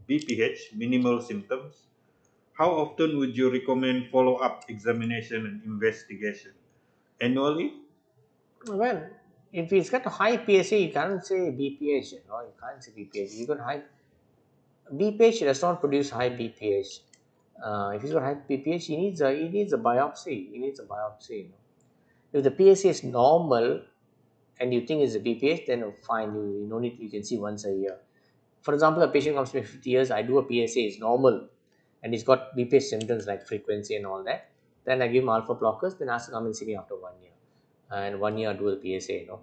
BPH, minimal symptoms, how often would you recommend follow-up examination and investigation? Annually? Well, if he's got a high PSA, you can't say BPH. Know, you can't say BPH. You got high BPH does not produce high BPH. Uh, if he's got high BPH, he needs a he needs a biopsy. He needs a biopsy. You know. If the PSA is normal and you think it's a BPH, then fine. You, you no need. You can see once a year. For example, a patient comes to me 50 years. I do a PSA. It's normal, and he's got BPH symptoms like frequency and all that. Then I give him alpha blockers. Then ask him to come and see me after one year, and one year do the PSA. You know,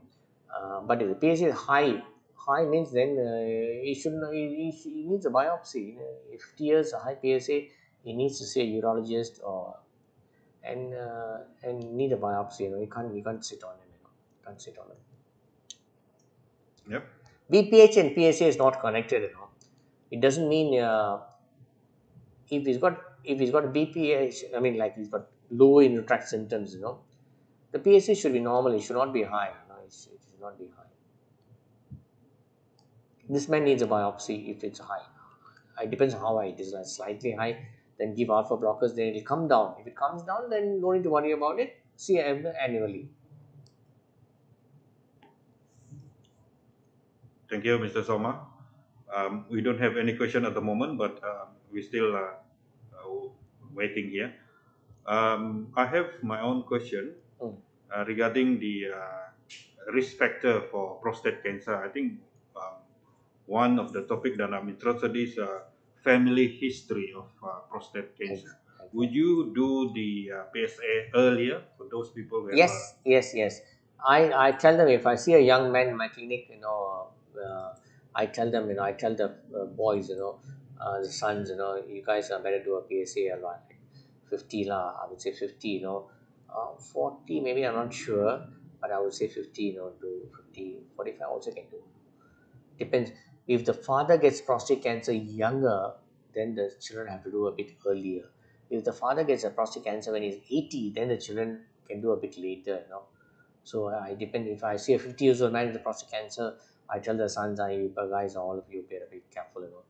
uh, but if the PSA is high, high means then uh, he should he, he, he needs a biopsy. You know, if 50 years a high PSA, he needs to see a urologist or and uh, and need a biopsy. You know, you can't you can't sit on it. You know, can't sit on it. Yep. BPH and PSA is not connected. You know, it doesn't mean uh, if he's got if he's got BPH, I mean like he's got low in tract symptoms. You know, the PSA should be normal. It should not be high. Know, it should, it should not be high. This man needs a biopsy if it's high. It depends on how high it is. Like slightly high, then give alpha blockers. Then it will come down. If it comes down, then no need to worry about it. See him annually. Thank you, Mr. Soma. Um, we don't have any question at the moment, but uh, we still uh, uh, waiting here. Um, I have my own question Mm. Uh, regarding the uh, risk factor for prostate cancer. I think um, one of the topic that I'm interested is uh, family history of uh, prostate cancer. Would you do the uh, PSA earlier for those people who have Yes, yes, yes. I, I tell them if I see a young man in my clinic, you know, uh, I tell them, you know, I tell the boys, you know, uh, the sons, you know, you guys are better do a PSA around 50 lah, I would say 50, you know, uh, 40 maybe, I'm not sure, but I would say 50, you know, do 50, 45 also can do. Depends. If the father gets prostate cancer younger, then the children have to do a bit earlier. If the father gets a prostate cancer when he's 80, then the children can do a bit later, you know. So I depend if I see a 50 years old man with prostate cancer, I tell the sons, I you guys, all of you be careful, you know.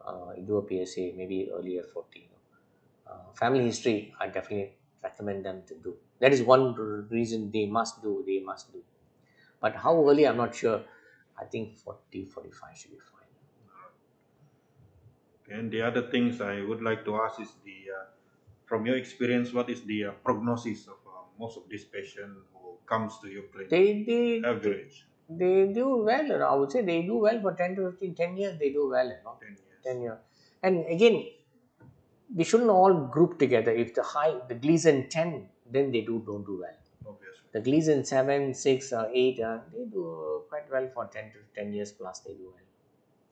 Uh, do a PSA maybe earlier 40. You know. uh, family history, I definitely recommend them to do. That is one reason they must do. They must do. But how early, I'm not sure. I think 40, 45 should be fine. And the other things I would like to ask is the, uh, from your experience, what is the uh, prognosis of uh, most of these patients who comes to your clinic? They, they, Average, they do well. I would say they do well for 10 to 15, 10 years. They do well. You know. 10 years. 10 years. And again, they shouldn't all group together. If the high, the Gleason 10, then they do don't do well. Obviously. The Gleason 7, 6, or 8, uh, they do quite well for 10 to 10 years plus. They do well.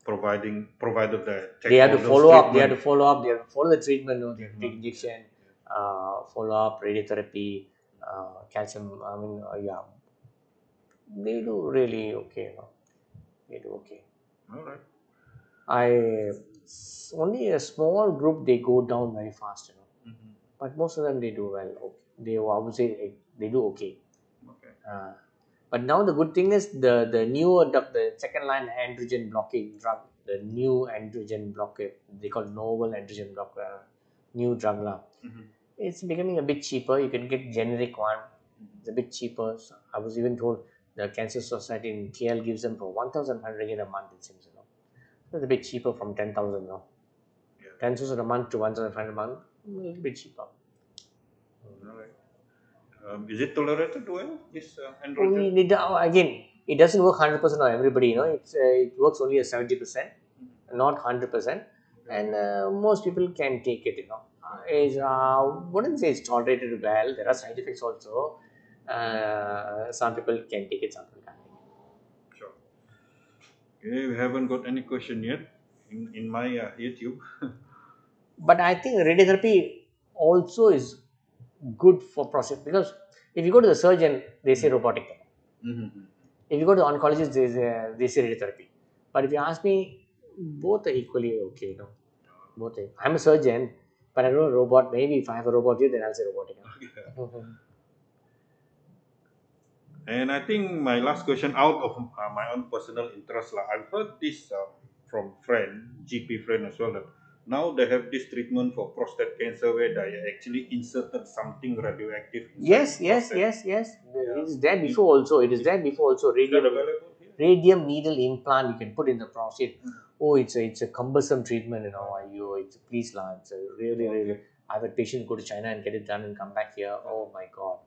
Providing, provided that They have to follow up. They have to follow up. They have to follow the treatment. They have to take injection, uh, follow up, radiotherapy, uh, calcium. I mean, uh, yeah, they do really okay. You know? They do okay. All right. I only a small group they go down very fast. You know, Mhm. but most of them they do well. Okay. They I would say they do okay. Okay. Uh, but now the good thing is the the newer drug, the second line androgen blocking drug the new androgen blocker, they call novel androgen blocker, new drug lah. Mhm. It's becoming a bit cheaper. You can get generic one. It's a bit cheaper. So I was even told the Cancer Society in KL gives them for 1,500 ringgit a month, it seems, you know. So it's a bit cheaper from 10,000 now. Yeah. 10,000 a month to 1,500 a month, a little bit cheaper. Alright. Um, is it tolerated well? This uh, We androgen? need to- again, it doesn't work 100% on everybody, you know. It's, uh, it works only at 70%, not 100%. And uh, most people can take it, you know. Uh, Is uh, wouldn't say it's tolerated well. There are side effects also. Uh, some people can take it, some people can't take it. Sure. Okay, we haven't got any question yet in, in my uh, YouTube. But I think radiotherapy also is good for prostate because if you go to the surgeon, they say robotic. Mm-hmm. If you go to the oncologist, they say, they say radiotherapy. But if you ask me, both are equally okay. You know? Both. Are, I'm a surgeon, but I don't know robot. Maybe if I have a robot here, then I'll say robotic. And I think my last question out of uh, my own personal interest, lah. I've heard this um, from friend, GP friend as well. That now they have this treatment for prostate cancer where they actually inserted something radioactive. inside yes, yes, yes, yes. Yeah. It is there before also. It is there before also. Radium, radium needle implant you can put in the prostate. Mm. Oh, it's a it's a cumbersome treatment. You know, you it's please lah. It's a really really. I've a patient go to China and get it done and come back here. Oh my god,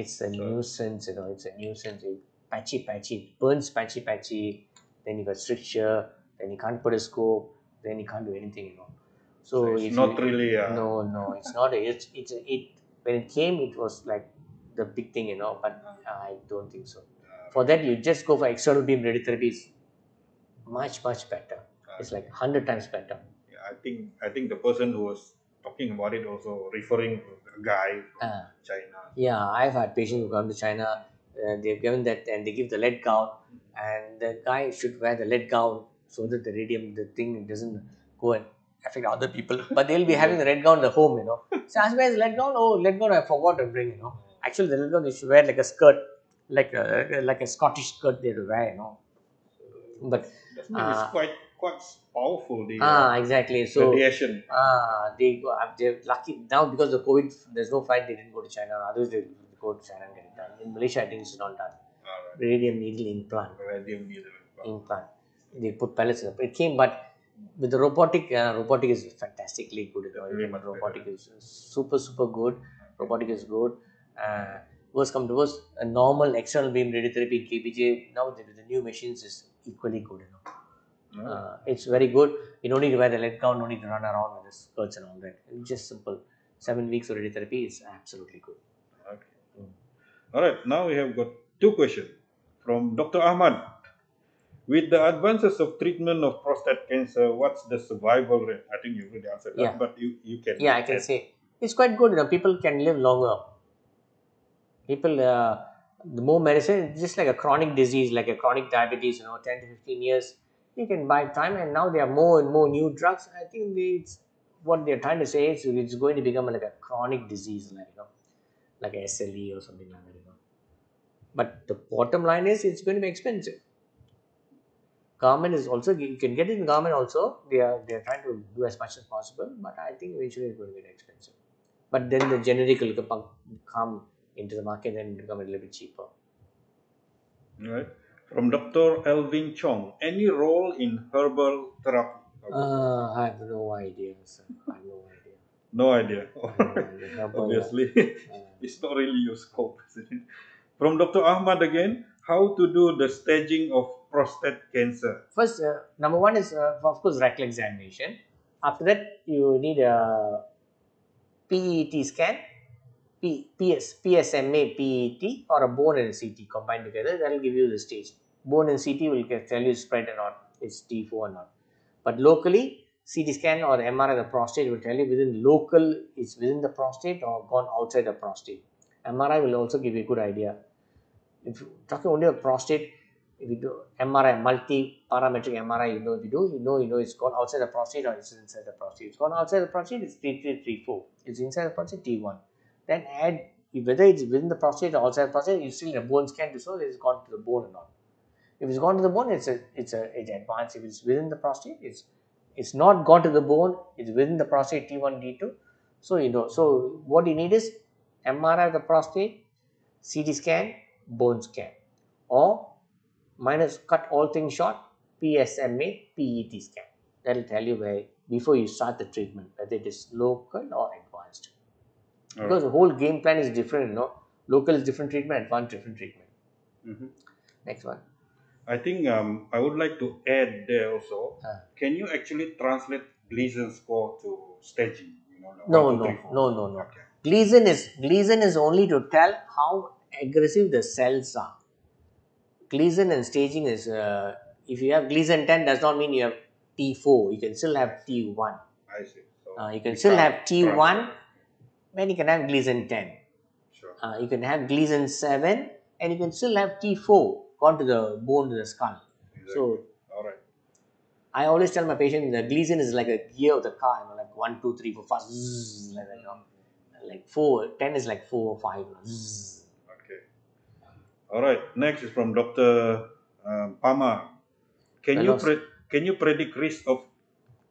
it's a nuisance. You know, it's a nuisance. It, patchy patchy, it burns patchy patchy. Then you got stricture. Then you can't put a scope. Then you can't do anything. You know. So, So if it's not really uh, no, no, it's not. A, it's it's a, it. When it came, it was like the big thing, you know. But I don't think so. uh, For that, you just go for external beam radiotherapy. Is much much better. uh, It's like hundred times better. yeah, I think I think the person who was talking about it also referring guy from Ah. China. Yeah, I've had patients who come to China. Uh, they've given that, and they give the lead gown, and the guy should wear the lead gown so that the radium, the thing doesn't go and affect other people. But they'll be having the red gown at home, you know. So ask where's lead gown? Oh, lead gown I forgot to bring, you know. Actually, the lead gown they should wear like a skirt, like a like a Scottish skirt they wear, you know. But means it's quite quite powerful. The ah, uh, exactly. So radiation. ah, they go. They're lucky now because of COVID. There's no flight. They didn't go to China. Others they go to China and get it done. In Malaysia, I think it's not done. Alright. Radium needle implant. Radium needle. Implant. They put pellets in it. It came, but with the robotic, uh, robotic is fantastically good. You know, Very even much robotic is super super good. Robotic is good. Uh, worst come to worst, a normal external beam radiotherapy in KPJ now with the new machines is equally good. You know. No? Uh, it's very good. You don't need to wear the leg gown, no need to run around with the skirts and all that. It's just simple. Seven weeks of radiotherapy is absolutely good. Okay. All right. Now we have got two questions from Dr. Ahmad. With the advances of treatment of prostate cancer, what's the survival rate? I think you already answered that, Yeah. but you, you can. Yeah, I can say it's quite good. You know, people can live longer. People, uh, the more medicine, it's just like a chronic disease, like a chronic diabetes. You know, ten to fifteen years, you can buy time, and now there are more and more new drugs. I think it's what they're trying to say is it's going to become like a chronic disease, like you know, like SLE or something like that. You know, but the bottom line is it's going to be expensive. Government is also you can get it in government also. They are they are trying to do as much as possible, but I think eventually it's going to get expensive. But then the generic will come- into the market and become a little bit cheaper. Right. From Dr. Elvin Chong, any role in herbal therapy? Uh, I have no idea, sir. I have no idea. no idea. No idea. Obviously, uh, it's not really your scope, isn't it? From Dr. Ahmad again, how to do the staging of prostate cancer? First, uh, number one is uh, of course rectal examination. After that, you need a PET scan, P, PS, PSMA PET, or a bone and a CT combined together. That will give you the stage. Bone and CT will tell you spread or not, it's T4 or not. But locally, CT scan or MRI of the prostate will tell you within local, it's within the prostate or gone outside the prostate. MRI will also give you a good idea. If talking only of prostate, if you do MRI, multi-parametric MRI, you know, if you do, you know, you know, it's gone outside the prostate or it's inside the prostate. It's gone outside the prostate, it's T334. It's inside the prostate, T1. Then add, whether it's within the prostate or outside the prostate, you still need a bone scan to show it's gone to the bone or not. If it's gone to the bone, it's a it's a it's advanced. If it's within the prostate, it's it's not gone to the bone. It's within the prostate T1 T2. So you know. So what you need is MRI of the prostate, CT scan, bone scan, or minus cut all things short, PSMA, PET scan. That will tell you where before you start the treatment whether it is local or advanced. All Because the whole game plan is different. You know, local is different treatment, advanced different treatment. Mhm. Next one. I think um, I would like to add there also. Ah. Can you actually translate Gleason score to staging? You know, like No, one, two, no, three, four? no, no, no. Okay. Gleason is Gleason is only to tell how aggressive the cells are. Gleason and staging is uh, if you have Gleason 10 does not mean you have T4. You can still have T1. I see. So Uh, you can still have T1 translate. when you can have Gleason 10. Sure. Uh, you can have Gleason 7 and you can still have T4 gone to the bone to the skull. Exactly. So all right. I always tell my patient the Gleason is like a gear of the car, you know, like one, two, three, four, five, zzz, like that, you know. Like four, ten is like four or five. zzz. Okay. All right. Next is from Dr. Um, Pama. Can you pre- can you predict risk of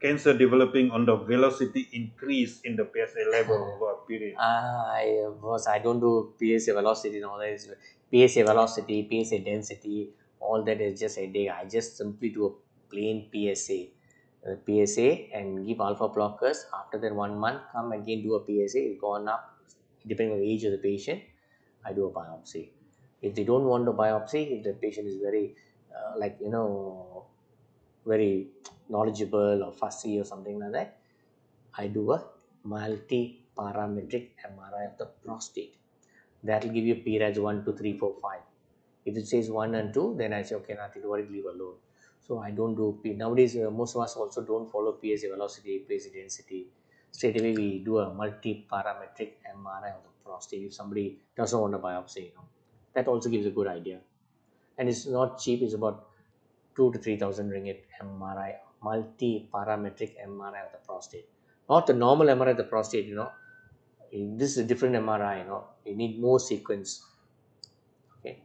cancer developing on the velocity increase in the PSA level over a period? I was I don't do PSA velocity and all that. Is PSA velocity, PSA density, all that is just a day. I just simply do a plain PSA, uh, PSA, and give alpha blockers. After that, one month, come again do a PSA. It's gone up depending on the age of the patient. I do a biopsy. If they don't want a biopsy, if the patient is very uh, like you know very knowledgeable or fussy or something like that, I do a multi-parametric MRI of the prostate. That will give you PI-RADS 1, 2, 3, 4, 5. If it says 1 and 2, then I say, okay, nothing to worry, leave alone. So I don't do, P- nowadays uh, most of us also don't follow PSA velocity, PSA density. Straight away we do a multi-parametric MRI of the prostate if somebody doesn't want a biopsy, you know. That also gives a good idea. And it's not cheap, it's about 2 to 3000 ringgit MRI, multi-parametric MRI of the prostate. Not the normal MRI of the prostate, you know. This is a different MRI, you know. You need more sequence. Okay.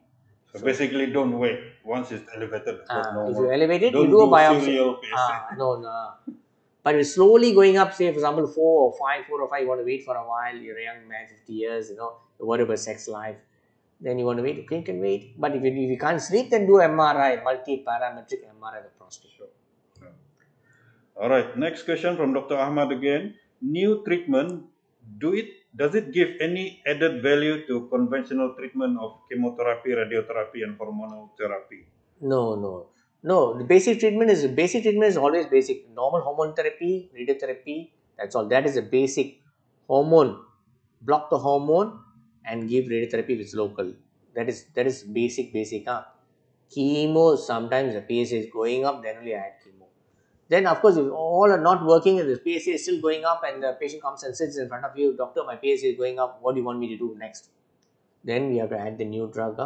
So basically, don't wait. Once it's elevated, Ah, above normal. if you elevate it, you do a biopsy. Ah, no, no. But it's slowly going up, say, for example, four or five, four or five, you want to wait for a while, you're a young man, 50 years, you know, worry about sex life. Then you want to wait, you can wait. But if you, if you can't sleep, then do MRI, multi-parametric MRI of the prostate. All right. Next question from Dr. Ahmad again. New treatment, do it does it give any added value to conventional treatment of chemotherapy, radiotherapy, and hormonal therapy? No, no, no. The basic treatment is basic treatment is always basic. Normal hormone therapy, radiotherapy. That's all. That is a basic hormone. Block the hormone and give radiotherapy if it's local. That is that is basic basic. Huh? Chemo sometimes the PSA is going up. Then only add. Then of course if all are not working and the PSA is still going up and the patient comes and sits in front of you, doctor, my PSA is going up. What do you want me to do next? Then we have to add the new drug,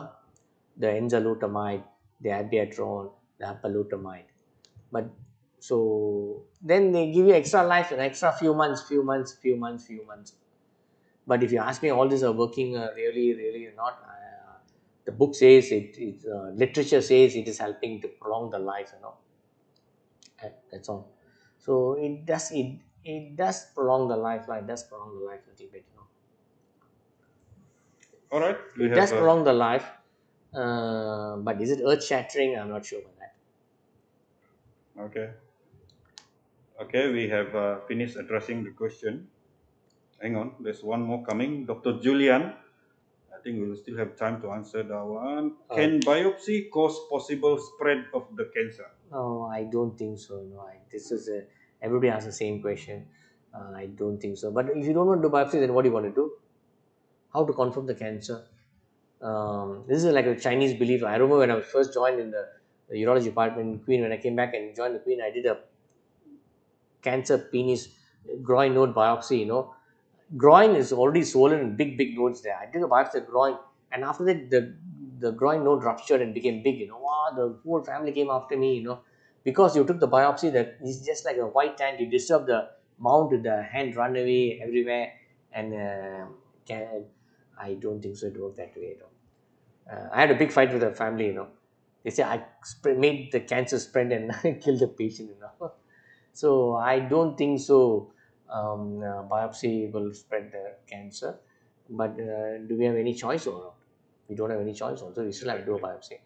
the enzalutamide, the abiraterone, the apalutamide. But so then they give you extra life, an extra few months, few months, few months, few months. But if you ask me, all these are working uh, really, really not. Uh, the book says it, it uh, literature says it is helping to prolong the life, you know. That- That's all. So it does it it does prolong the life, like does prolong the life a little bit, you know. All right. We It have, does uh, prolong the life, uh, but is it earth shattering? I'm not sure about that. Okay. Okay, we have uh, finished addressing the question. Hang on, there's one more coming. Dr. Julian, I think we will still have time to answer that one. Uh, Can biopsy cause possible spread of the cancer? No, I don't think so. No, I, this is a everybody asks the same question. Uh, I don't think so. But if you don't want to do biopsy, then what do you want to do? How to confirm the cancer? Um, this is like a Chinese belief. I remember when I was first joined in the, the urology department in Queen. When I came back and joined the Queen, I did a cancer penis groin node biopsy. You know, groin is already swollen, big big nodes there. I did a biopsy groin, and after that the the groin node ruptured and became big. You know, wow, the whole family came after me. You know, because you took the biopsy that is just like a white ant. You disturb the mount, the hand run away everywhere, and uh, can, I don't think so. It worked that way. You know. Uh, I had a big fight with the family. You know, they say I made the cancer spread and killed the patient. You know, so I don't think so. Um, uh, biopsy will spread the cancer, but uh, do we have any choice or not? We don't have any choice. Also, we still have to do a biopsy.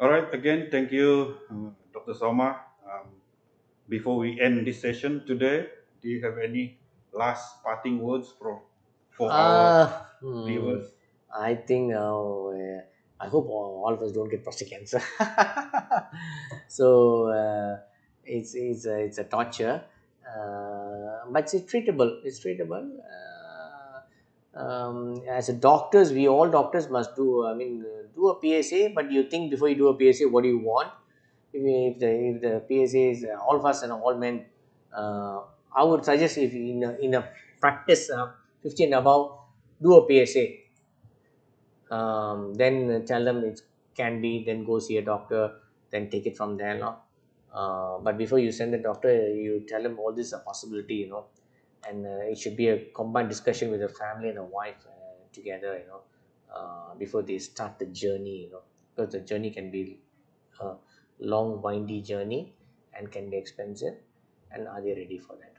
All right. Again, thank you, uh, Dr. Soma. Um, before we end this session today, do you have any last parting words for for our Uh, hmm, viewers? I think uh, uh, I hope all, all of us don't get prostate cancer. so uh, it's it's a, it's a torture, uh, but it's treatable. It's treatable. Uh, um, as a doctors, we all doctors must do. I mean, uh, do a PSA. But you think before you do a PSA, what do you want? If, if the if the PSA is uh, all of us and all men, uh, I would suggest if in a, in a practice uh, 50 and above, do a PSA um, then tell them it can be then go see a doctor then take it from there no? uh, but before you send the doctor you tell them all this is a possibility you know and uh, it should be a combined discussion with the family and the wife uh, together you know uh, before they start the journey you know because the journey can be a long windy journey and can be expensive and are they ready for that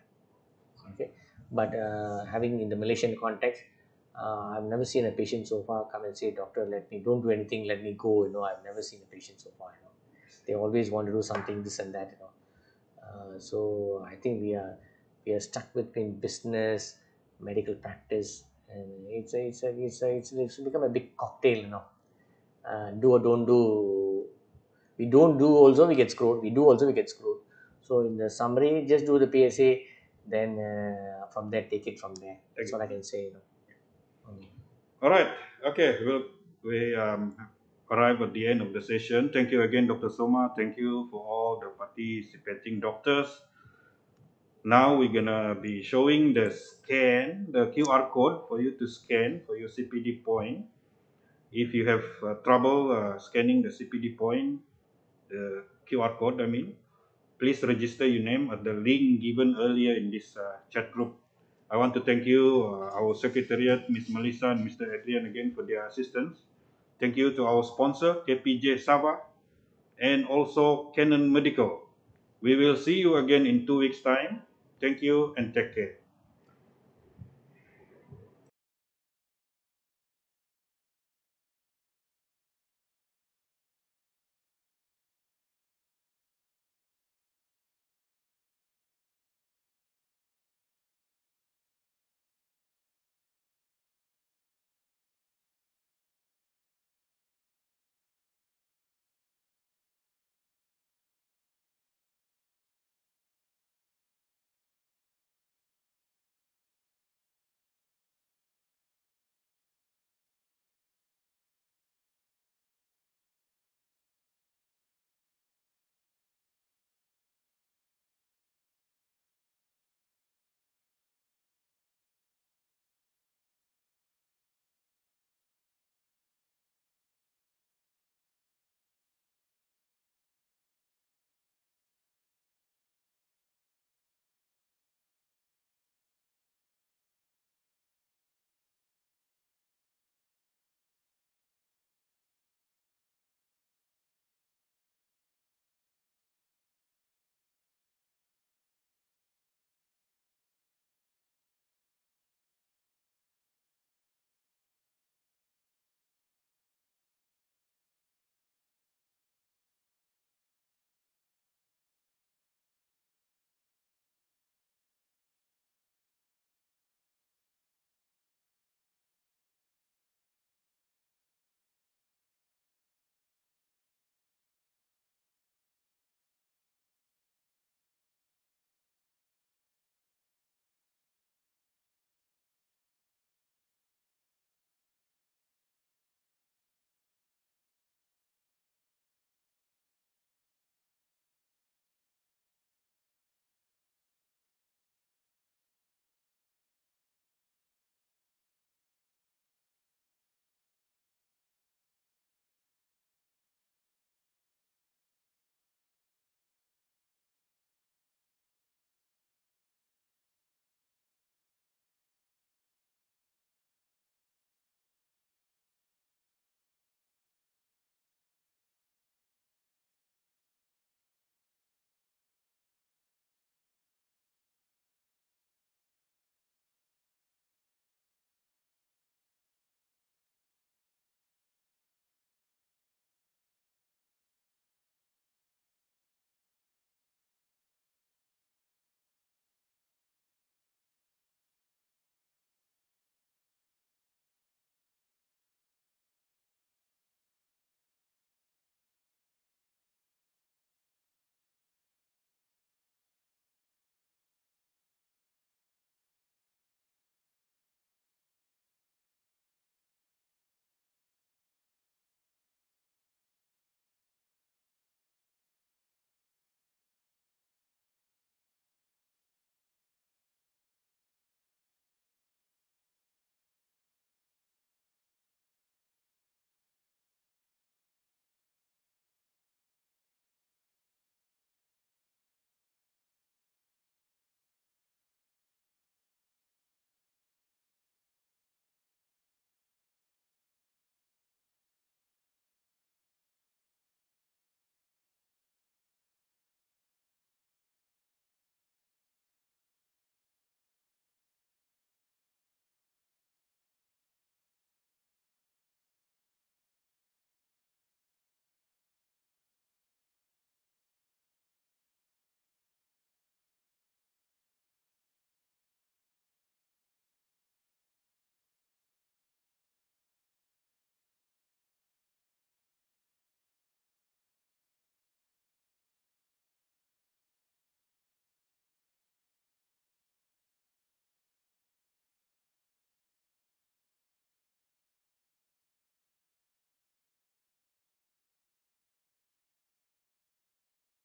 okay but uh, having in the malaysian context uh, I've never seen a patient so far come and say, Doctor, let me, don't do anything, let me go. You know, I've never seen a patient so far. You know, they always want to do something, this and that. You know, uh, so I think we are we are stuck between business, medical practice, and it's a, it's a, it's a, it's, it's become a big cocktail. You know, uh, do or don't do. We don't do also we get screwed. We do also we get screwed. So in the summary, just do the PSA, then uh, from there take it from there. That's what I can say. You know. Mm. All right. Okay. Well, we um, arrive at the end of the session. Thank you again, Dr. Soma. Thank you for all the participating doctors. Now we're gonna be showing the scan, the QR code for you to scan for your CPD point. If you have uh, trouble uh, scanning the CPD point, the QR code, I mean, please register your name at the link given earlier in this uh, chat group. I want to thank you, uh, our secretariat, Ms. Melissa and Mr. Adrian again for their assistance. Thank you to our sponsor, KPJ Sabah, and also Canon Medical. We will see you again in two weeks' time. Thank you and take care.